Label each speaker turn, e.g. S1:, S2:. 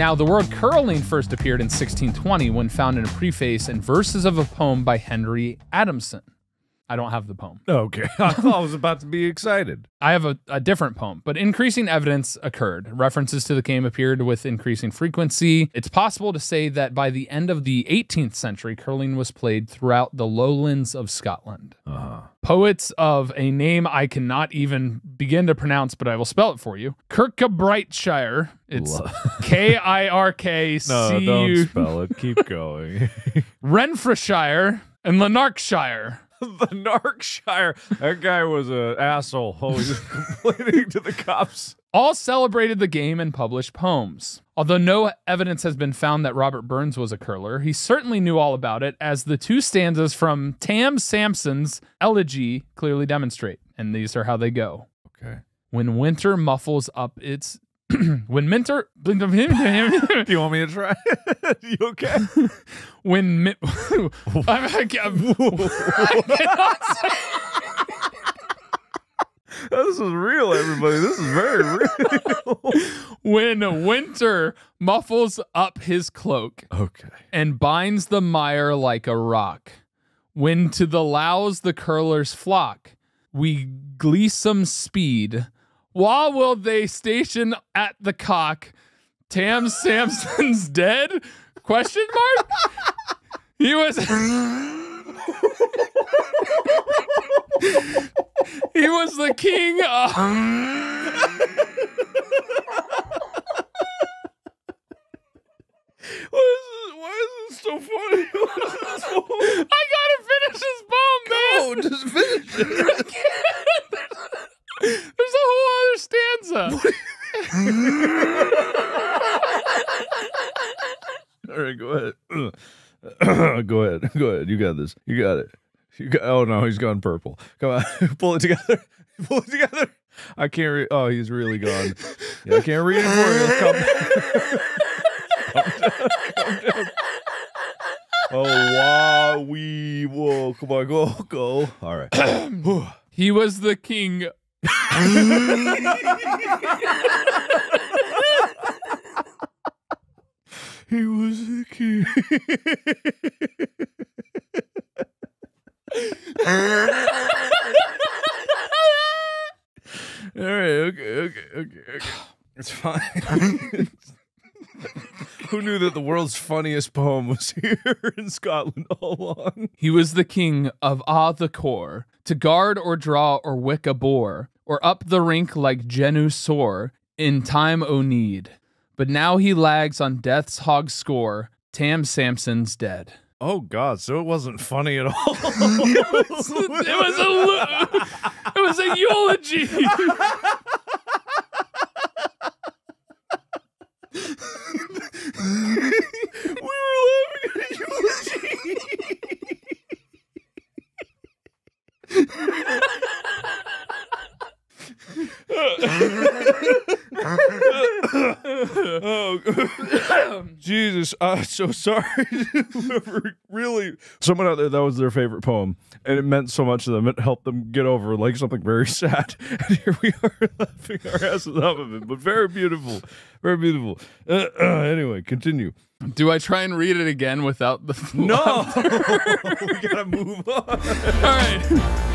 S1: Now, the word curling first appeared in 1620 when found in a preface and verses of a poem by Henry Adamson. I don't have the poem.
S2: Okay. I thought I was about to be excited.
S1: I have a, a different poem, but increasing evidence occurred. References to the game appeared with increasing frequency. It's possible to say that by the end of the 18th century, curling was played throughout the lowlands of Scotland.
S2: Uh-huh.
S1: Poets of a name I cannot even begin to pronounce, but I will spell it for you. Kirkcudbrightshire. It's K I R K
S2: No,
S1: C
S2: don't spell it. Keep going.
S1: Renfrewshire and Lanarkshire.
S2: the Narkshire. That guy was an asshole. Oh, he was complaining to the cops.
S1: all celebrated the game and published poems. Although no evidence has been found that Robert Burns was a curler, he certainly knew all about it, as the two stanzas from Tam Samson's elegy clearly demonstrate. And these are how they go.
S2: Okay.
S1: When winter muffles up its. when winter.
S2: Do you want me to try? you okay?
S1: when. Mi- I can't- I cannot say-
S2: this is real, everybody. This is very real.
S1: when winter muffles up his cloak.
S2: okay.
S1: and binds the mire like a rock. When to the lows the curlers flock, we gleesome speed. While will they station at the cock? Tam Samson's dead? Question mark? He was He was the king of
S2: Why is, this, why is this so funny? This?
S1: I gotta finish this poem, man.
S2: Oh, just finish it. All right, go ahead. go ahead. Go ahead. You got this. You got it. You got, oh no, he's gone purple. Come on, pull it together. Pull it together. I can't read. Oh, he's really gone. Yeah, I can't read it for you. Come, Calm down, calm down. Oh wow, we whoa. Come on, go, go. All right.
S1: He was the king.
S2: He was a king. All right. Okay. Okay. Okay. Okay. It's fine. Who knew that the world's funniest poem was here in Scotland all along?
S1: He was the king of ah the core, to guard or draw or wick a boar, or up the rink like Jehu sore, in time o' need. But now he lags on death's hog score, Tam Samson's dead.
S2: Oh God! So it wasn't funny at all.
S1: it was a lu- it was a eulogy.
S2: we were laughing at eulogy. oh, Jesus! I'm so sorry. to really, someone out there that was their favorite poem, and it meant so much to them. It helped them get over like something very sad. And here we are laughing our asses off of it, but very beautiful, very beautiful. Uh, uh, anyway, continue.
S1: Do I try and read it again without the
S2: No, we gotta move on.
S1: All right.